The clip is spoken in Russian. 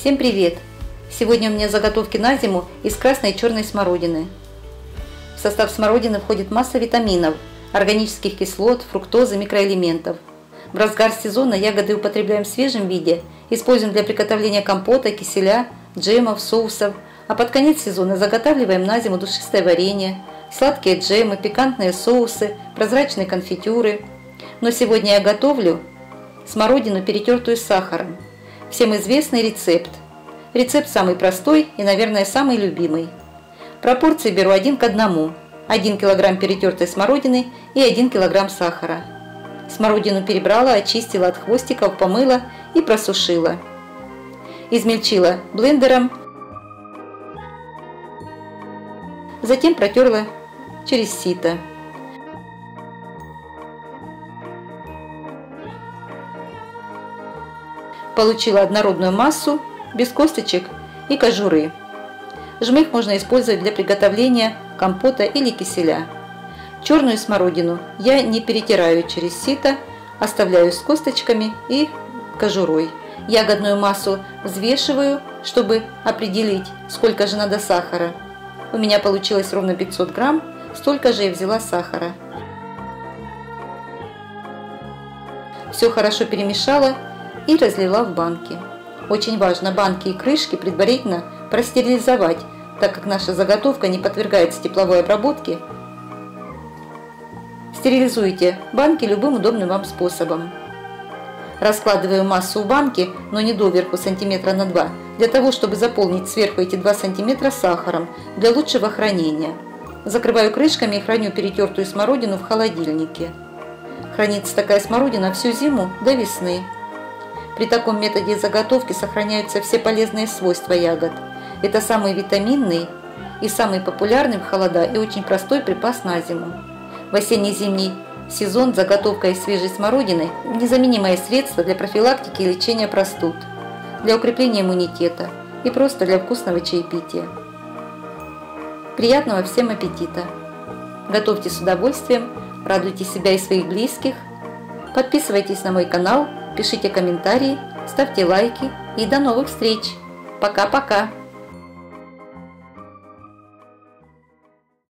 Всем привет! Сегодня у меня заготовки на зиму из красной и черной смородины. В состав смородины входит масса витаминов, органических кислот, фруктозы, микроэлементов. В разгар сезона ягоды употребляем в свежем виде, используем для приготовления компота, киселя, джемов, соусов, а под конец сезона заготавливаем на зиму душистое варенье, сладкие джемы, пикантные соусы, прозрачные конфитюры. Но сегодня я готовлю смородину, перетертую с сахаром. Всем известный рецепт. Рецепт самый простой и, наверное, самый любимый. Пропорции беру один к одному. 1 кг перетертой смородины и 1 кг сахара. Смородину перебрала, очистила от хвостиков, помыла и просушила. Измельчила блендером. Затем протерла через сито. Получила однородную массу, без косточек и кожуры. Жмых можно использовать для приготовления компота или киселя. Черную смородину я не перетираю через сито, оставляю с косточками и кожурой. Ягодную массу взвешиваю, чтобы определить, сколько же надо сахара. У меня получилось ровно 500 грамм, столько же я взяла сахара. Все хорошо перемешала и разлила в банки. Очень важно банки и крышки предварительно простерилизовать, так как наша заготовка не подвергается тепловой обработке. Стерилизуйте банки любым удобным вам способом. Раскладываю массу в банки, но не доверху сантиметра на 2, для того, чтобы заполнить сверху эти 2 сантиметра сахаром для лучшего хранения. Закрываю крышками и храню перетертую смородину в холодильнике. Хранится такая смородина всю зиму до весны. При таком методе заготовки сохраняются все полезные свойства ягод. Это самый витаминный и самый популярный в холода и очень простой припас на зиму. В осенне-зимний сезон заготовка из свежей смородины – незаменимое средство для профилактики и лечения простуд, для укрепления иммунитета и просто для вкусного чаепития. Приятного всем аппетита! Готовьте с удовольствием, радуйте себя и своих близких, подписывайтесь на мой канал – пишите комментарии, ставьте лайки и до новых встреч. Пока-пока!